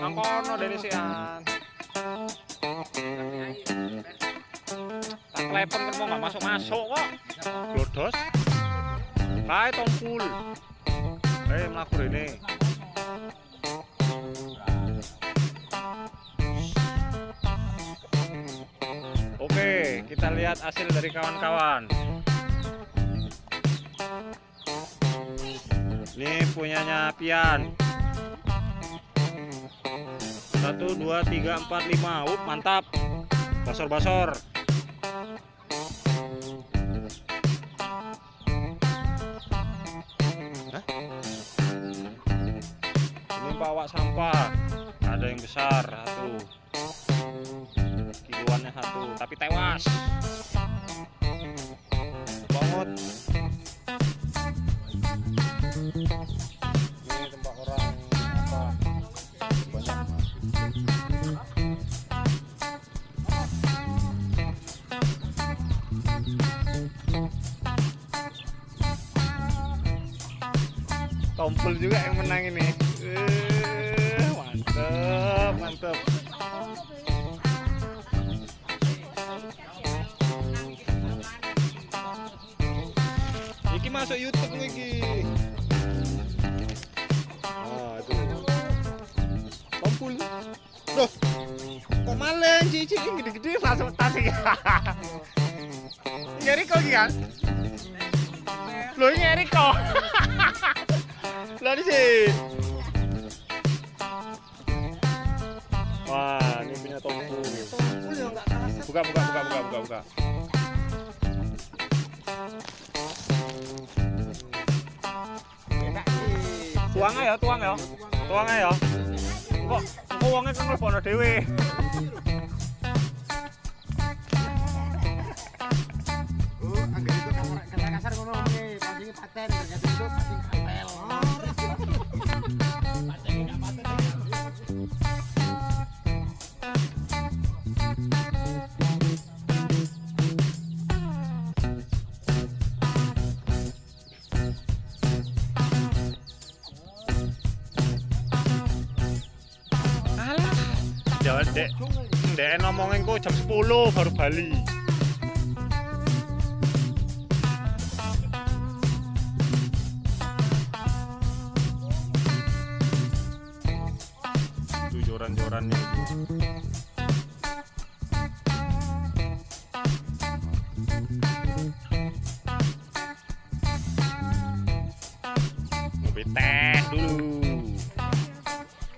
Nang kono dari sian. Tak telepon kan mau nggak masuk masuk kok. Glodos. Kae tompul. Eh mlaku rene. Oke, kita lihat hasil dari kawan-kawan. Ini punyanya Pian. Satu, dua, tiga, empat, lima. Up, mantap. Basor-basor. Hah? Ini bawa sampah. Ada yang besar satu. Kiloannya satu, tapi tewas. Banget. Tompel juga yang menang ini. Eh, mantep, mantep. Iki masuk YouTube lagi. Ah. Loh. Kok malen cici ini gede-gede masuk tas iki. Nyari kok iki kan? Loh nyari kok. Buka, buka, buka, buka, buka, buka. Tuang ya, tuang ya. Tuang ya. Kok kok wonge kan mlebono dhewe. Oh, anggar itu kata kasar ngono nih, pancing paten, ternyata itu pancing kapel. jawab dek. Dek ngomongin kok jam 10 baru Bali. Joran-joran ini